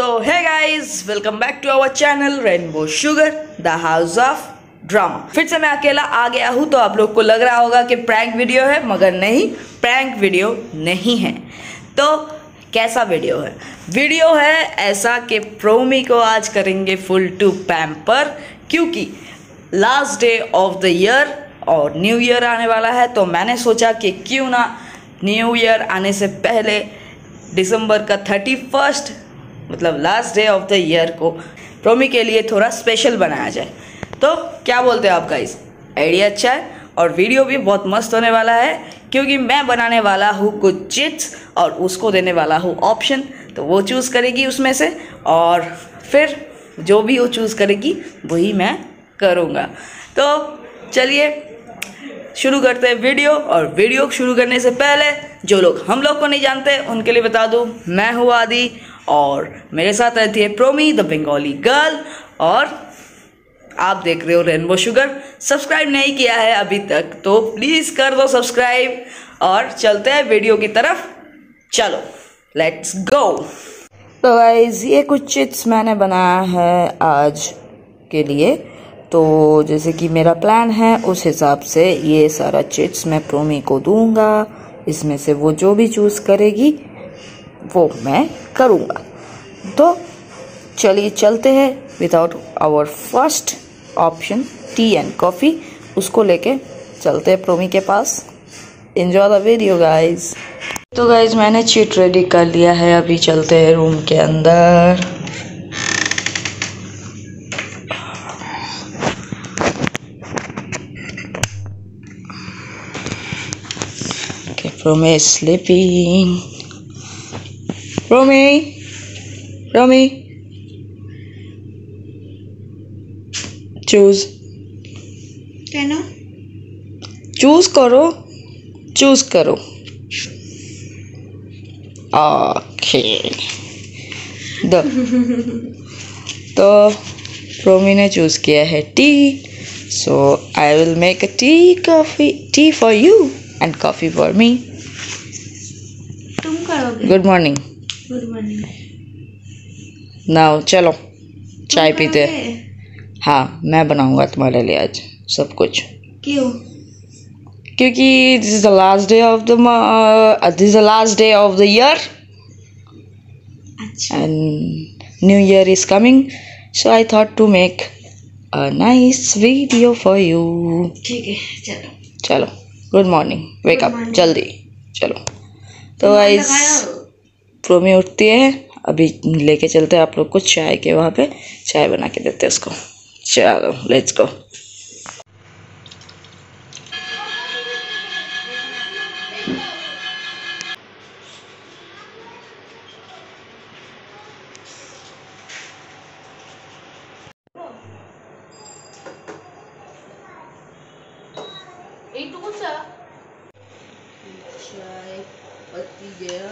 तो है guys welcome back to our channel rainbow sugar the house of drama फिर से मैं अकेला आ गया हूँ तो आप लोग को लग रहा होगा कि प्रैंक वीडियो है, मगर नहीं प्रैंक वीडियो नहीं है। तो कैसा वीडियो है? वीडियो है ऐसा कि प्रोमी को आज करेंगे फुल टू पैम्पर क्योंकि last day of the year और न्यू ईयर आने वाला है तो मैंने सोचा कि क्यों ना न्यू ईयर आने से पहले दिसंबर का थर्टी फ़र्स्ट मतलब last day of the year को प्रोमी के लिए थोड़ा स्पेशल बनाया जाए। तो क्या बोलते हैं आप गाइस आइडिया अच्छा है और वीडियो भी बहुत मस्त होने वाला है, क्योंकि मैं बनाने वाला हूँ कुछ चिट्स और उसको देने वाला हूँ ऑप्शन तो वो चूज़ करेगी उसमें से और फिर जो भी वो चूज़ करेगी, वही मैं करूँगा। तो चलिए शुरू करते हैं वीडियो और वीडियो शुरू करने से पहले जो लोग हम लोग को नहीं जानते, उनके लिए बता दूँ, मैं हूँ आदि और मेरे साथ रहती है प्रोमी, द बंगाली गर्ल और आप देख रहे हो रेनबो शुगर। सब्सक्राइब नहीं किया है अभी तक तो प्लीज़ कर दो सब्सक्राइब और चलते हैं वीडियो की तरफ़। चलो लेट्स गो तो गाइज़ ये कुछ चिट्स मैंने बनाया है आज के लिए। तो जैसे कि मेरा प्लान है, उस हिसाब से ये सारा चिट्स मैं प्रोमी को दूँगा। इसमें से वो जो भी चूज़ करेगी, वो मैं करूँगा। तो चलिए चलते हैं without our first option tea and coffee उसको लेके चलते हैं प्रोमी के पास। इन्जॉय द वीडियो गाइज़ तो गाइज़ मैंने चिट रेडी कर लिया है। अभी चलते हैं रूम के अंदर। Promi is sleeping. Promi, Promi, choose. কেন? चूज़ करो चूज़ करो। ओके दो तो प्रोमी ने चूज़ किया है tea so I will make a tea coffee tea for you and coffee for me करोगे? Good morning good morning now चलो चाय पीते। हाँ मैं बनाऊँगा तुम्हारे लिए आज सब कुछ। क्यों? क्योंकि this is the last day of the this is the last day of the year and new year is coming so I thought to make a nice video for you ठीक है चलो। चलो गुड मॉर्निंग वेकअप जल्दी चलो। तो खाना guys खाओ। प्रोमी उठती है अभी लेके चलते हैं आप लोग को चाय के वहाँ पे चाय बना के देते हैं उसको चलो लेट्स गो এইটুকু চা चाय पत्ती गया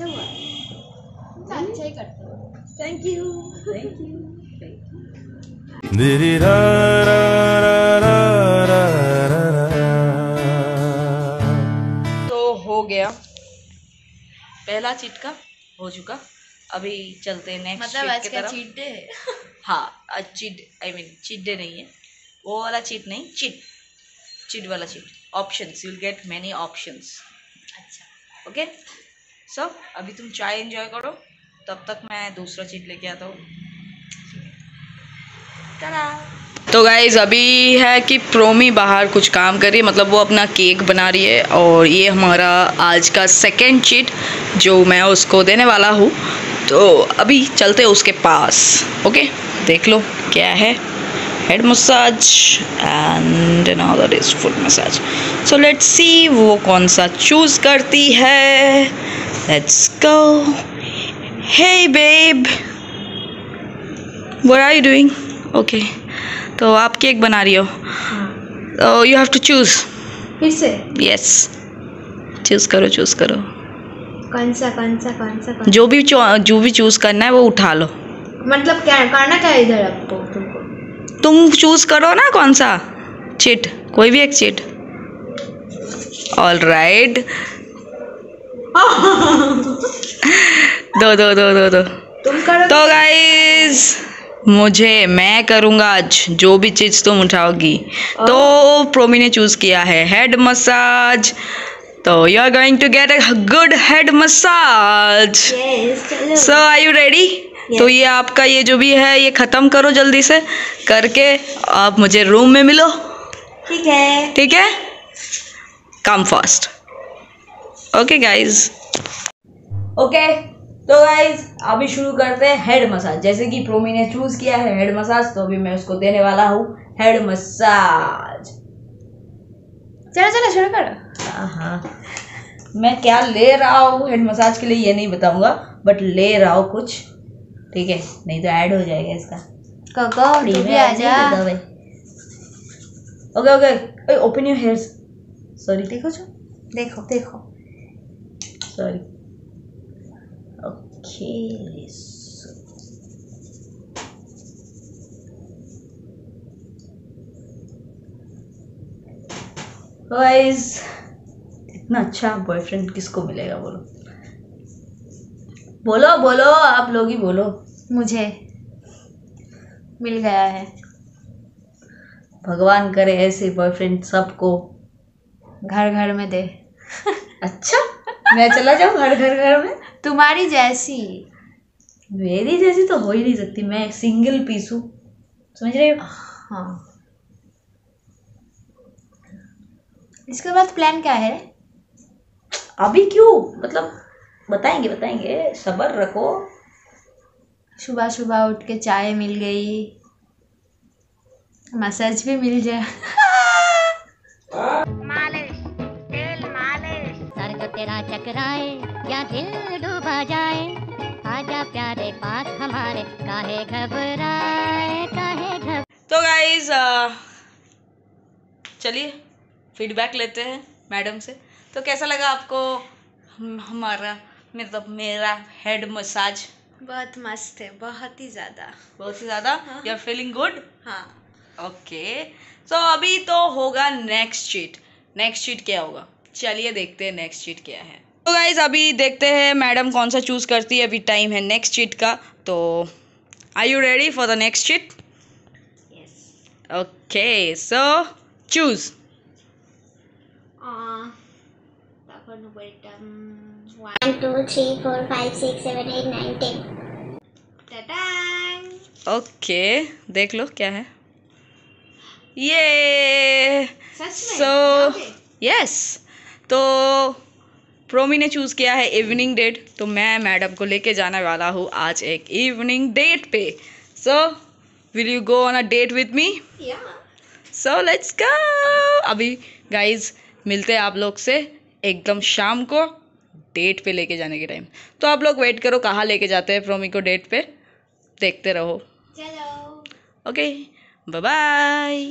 अच्छा हुआ। अच्छा ही करते हो। Thank you da da da da. तो हो गया। पहला चिटका हो चुका। अभी चलते हैं नेक्स्ट मतलब आज का चीट डे है। हाँ आज chit I mean chit day नहीं है। वो वाला चीट नहीं चिट चिट वाला cheat options you will get many options अच्छा। ओके सो अभी तुम चाय एंजॉय करो, तब तक मैं दूसरा चीज़ लेके आता हूँ। तो गाइज़ अभी है कि प्रोमी बाहर कुछ काम कर रही है मतलब वो अपना केक बना रही है, और ये हमारा आज का सेकंड चीट जो मैं उसको देने वाला हूँ। तो अभी चलते हैं उसके पास ओके देख लो क्या है। Head massage and another is foot massage. So, let's see वो कौन सा चूज़ करती है। Let's go. Hey babe. What are you doing? Okay. तो आप केक बना रही हो। तो यू हैव टू चूज़ फिर से यस चूज़ करो चूज़ करो। कौन सा कौन सा कौन सा कौन जो भी जो भी चूज़ करना है वो उठा लो। मतलब क्या करना क्या इधर आपको तुमको? तुम चूज़ करो ना कौन सा। चिट कोई भी एक चिट ऑल राइट दो दो दो दो दो। तुम करो तो गाइस मुझे मैं करूँगा आज जो भी चीज़ तुम उठाओगी। तो प्रोमी ने चूज़ किया है हेड मसाज तो you are going to get a good head massage so are you ready तो ये आपका ये जो भी है ये ख़त्म करो जल्दी से। करके आप मुझे रूम में मिलो। ठीक है। ठीक है? Come fast okay guys okay तो गाइज़ अभी शुरू करते हैं हेड मसाज जैसे कि प्रोमी ने चूज़ किया है हेड मसाज तो अभी मैं उसको देने वाला हूँ हेड मसाज चलो चलो शुरू करो. हाँ मैं क्या ले रहा हूँ हेड मसाज के लिए ये नहीं बताऊँगा बट ले रहा हूँ कुछ. ठीक है नहीं तो ऐड हो जाएगा इसका. कोको तू आ जा okay okay open your hairs sorry देखो जो देखो देखो. Sorry. Okay. गाइस इतना अच्छा बॉयफ्रेंड किसको मिलेगा बोलो? बोलो बोलो आप लोग ही बोलो। मुझे। मिल गया है। भगवान करे ऐसे बॉयफ्रेंड सबको। घर घर में दे। अच्छा? मैं चला जाऊँ घर घर घर में? तुम्हारी जैसी। मेरी जैसी तो हो ही नहीं सकती मैं सिंगल पीस हूँ। समझ रहे हो? हाँ। इसके बाद प्लान क्या है? अभी क्यों? मतलब बताएँगे बताएँगे। सबर रखो। सुबह सुबह उठ के चाय मिल गई। मसाज भी मिल जाए। तेरा चकराए या दिल डूबा जाए आजा प्यारे पास हमारे काहे घबराए काहे घब तो गाइज़ चलिए फीडबैक लेते हैं मैडम से। तो कैसा लगा आपको हम- हमारा मतलब मेरा हेड मसाज बहुत मस्त है बहुत ही ज़्यादा। बहुत ही ज़्यादा? यू आर फीलिंग गुड हाँ। ओके तो अभी तो होगा नेक्स्ट चीट नेक्स्ट चीट क्या होगा? चलिए देखते हैं नेक्स्ट चीट क्या है। तो गाइज़ अभी देखते हैं मैडम कौन सा चूज़ करती है अभी टाइम है नेक्स्ट चीट का। तो are you ready for the next cheat okay so choose. Okay देख लो क्या है। ये सो यस तो प्रोमी ने चूज़ किया है इवनिंग डेट तो मैं मैडम को लेके जाने वाला हूँ आज एक इवनिंग डेट पे। So will you go on a date with me so let's go अभी गाइज़ मिलते हैं आप लोग से एकदम शाम को डेट पे लेके जाने के टाइम तो आप लोग वेट करो कहाँ लेके जाते हैं प्रोमी को डेट पे। देखते रहो। ओके बाय बाय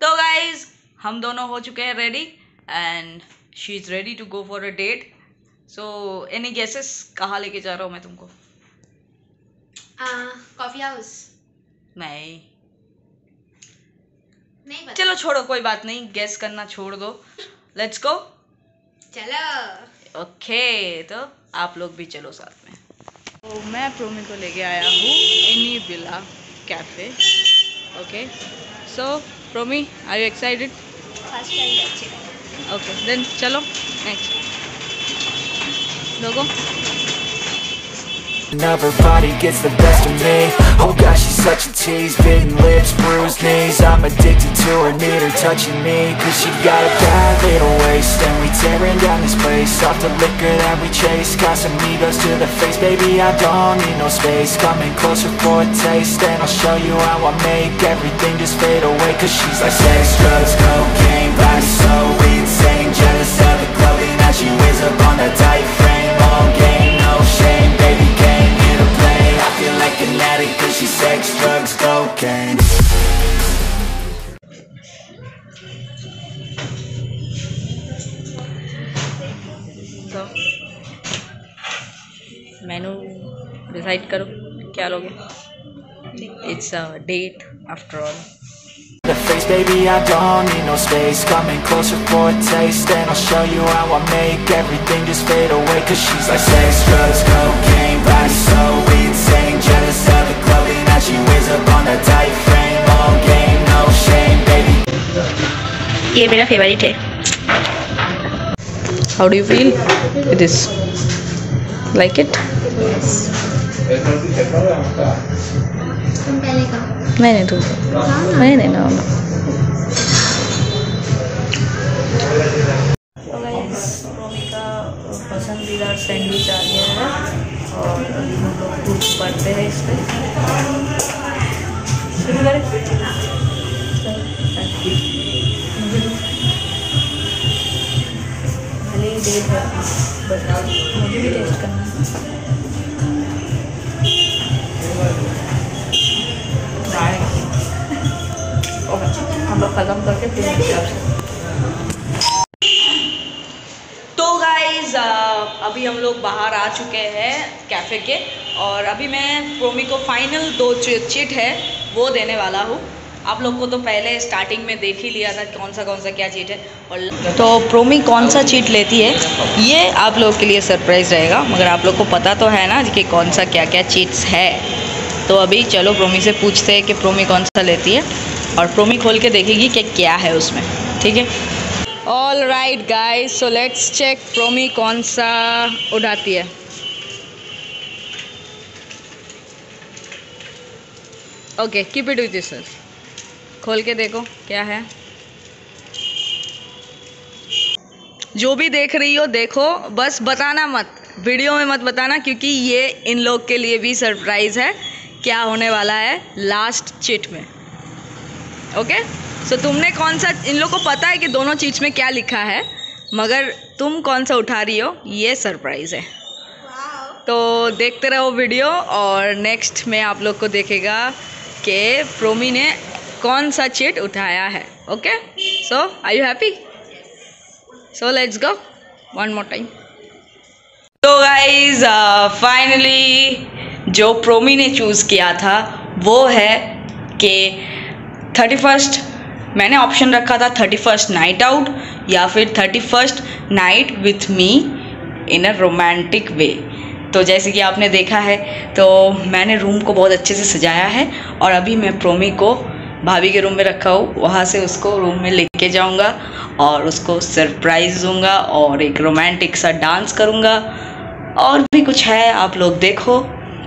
तो गाइज़ हम दोनों हो चुके हैं ready and she is ready to go for a date so any guesses कहाँ लेके जा रहा हूँ मैं तुमको? कॉफ़ी हाउस नहीं। नहीं पता। चलो छोड़ो कोई बात नहीं। गेस करना छोड़ दो। लेट्स गो चलो। ओके तो आप लोग भी चलो साथ में। तो मैं प्रोमी को लेके आया हूँ any villa cafe okay so Promi are you excited first time okay then चलो next logo Everybody gets the best of me Oh gosh, she's such a tease Bitten lips, bruised knees I'm addicted to her, need her touching me Cause she got a bad little waist And we tearing down this place Off the liquor that we chase Got some egos to the face Baby, I don't need no space Coming closer for a taste And I'll show you how I make Everything just fade away Cause she's like sex, drugs, cocaine Body so up on a tight frame. All game, no shame, baby came here to play. I feel like an addict cause she sex, drugs, cocaine. So, menu decide करो क्या लोगे? It's a date after all The face, baby, I don't need no space Coming closer for a taste And I'll show you how I make everything just fade away Cause she's like sex, drugs, cocaine Body so insane Jealous of the clothing that she wears up on a tight frame All game, no shame, baby ये मेरा favourite है how do you feel it is like it तुम मैंने तो मैंने ना तो guys का पसंदीदा सैंडविच आ गया है और हम लोग कुछ पढ़ते हैं इस पर मुझे भी टेस्ट करना है। तो गाइज़ अभी हम लोग बाहर आ चुके हैं कैफ़े के और अभी मैं प्रोमी को फाइनल दो चिट है, वो देने वाला हूँ। आप लोग को तो पहले स्टार्टिंग में देख ही लिया था कौन सा कौन सा क्या चीट है और तो प्रोमी कौन सा चीट लेती है, ये आप लोग के लिए सरप्राइज़ रहेगा, मगर आप लोग को पता तो है ना कि कौन सा क्या क्या चीट्स है। तो अभी चलो प्रोमी से पूछते हैं कि प्रोमी कौन सा लेती है। और प्रोमी खोल के देखेगी कि क्या है उसमें, ठीक है? All right guys so let's check Promi कौन सा उठाती है। ओके कीप इट विथ सर खोल के देखो क्या है। जो भी देख रही हो, देखो, बस बताना मत, वीडियो में मत बताना, क्योंकि ये इन लोग के लिए भी सरप्राइज़ है, क्या होने वाला है लास्ट चिट में। ओके सो तुमने कौन सा इन लोग को पता है कि दोनों चीज़ में क्या लिखा है? मगर तुम कौन सा उठा रही हो? ये सरप्राइज़ है। तो देखते रहो वीडियो और नेक्स्ट में आप लोग को देखेगा कि प्रोमी ने कौन सा चीट उठाया है। Okay so I you happy so let's go one more time तो गाइज़ फाइनली जो प्रोमी ने चूज़ किया था, वो है कि थर्टी फ़र्स्ट मैंने ऑप्शन रखा था थर्टी फ़र्स्ट नाइट आउट या फिर thirty first night with me in a romantic way तो जैसे कि आपने देखा है तो मैंने रूम को बहुत अच्छे से सजाया है और अभी मैं प्रोमी को भाभी के रूम में रखा हूँ, वहाँ से उसको रूम में लेके जाऊँगा और उसको सरप्राइज़ दूँगा और एक रोमांटिक सा डांस करूँगा। और भी कुछ है, आप लोग देखो,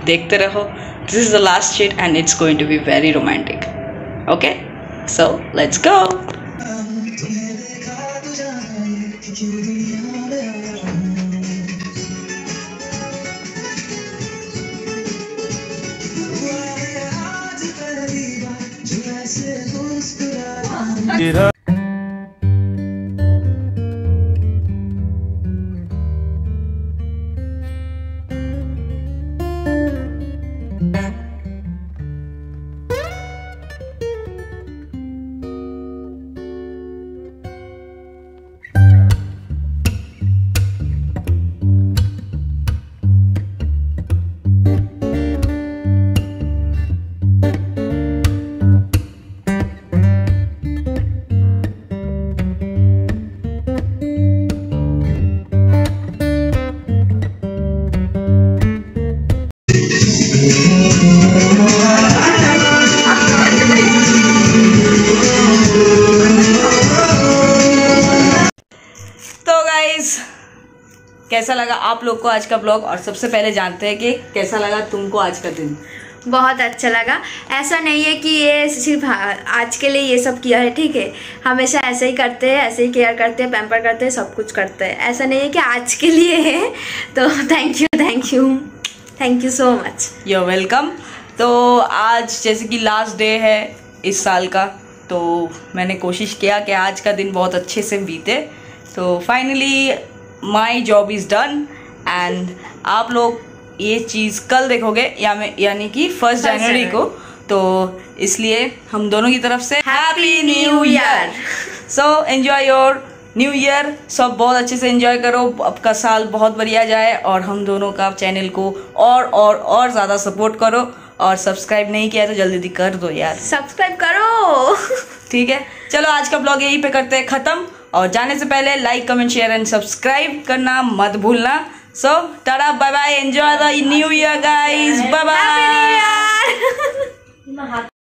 देखते रहो। This is the last sheet and it's going to be very romantic okay so let's go तेरा आप लोग को आज का ब्लॉग और सबसे पहले जानते हैं कि कैसा लगा तुमको आज का दिन? बहुत अच्छा लगा। ऐसा नहीं है कि ये सिर्फ़ आज के लिए ये सब किया है ठीक है? हमेशा ऐसे ही करते हैं ऐसे ही केयर करते हैं पैम्पर करते हैं सब कुछ करते हैं। ऐसा नहीं है कि आज के लिए है तो thank you thank you thank you so much you welcome तो आज जैसे कि लास्ट डे है इस साल का तो मैंने कोशिश किया कि आज का दिन बहुत अच्छे से बीते। तो finally my job is done and आप लोग ये चीज़ कल देखोगे या यानी कि फ़र्स्ट जनवरी को। तो इसलिए हम दोनों की तरफ़ से happy new year so enjoy your new year सब बहुत अच्छे से एंजॉय करो। आपका साल बहुत बढ़िया जाए और हम दोनों का चैनल को और और और ज़्यादा सपोर्ट करो। और सब्सक्राइब नहीं किया तो जल्दी जल्दी कर दो यार। सब्सक्राइब करो! ठीक है? चलो आज का ब्लॉग यहीं पे करते हैं ख़त्म। और जाने से पहले like comment share and subscribe करना मत भूलना। So, tada, bye bye. Enjoy the new year, guys. Bye bye.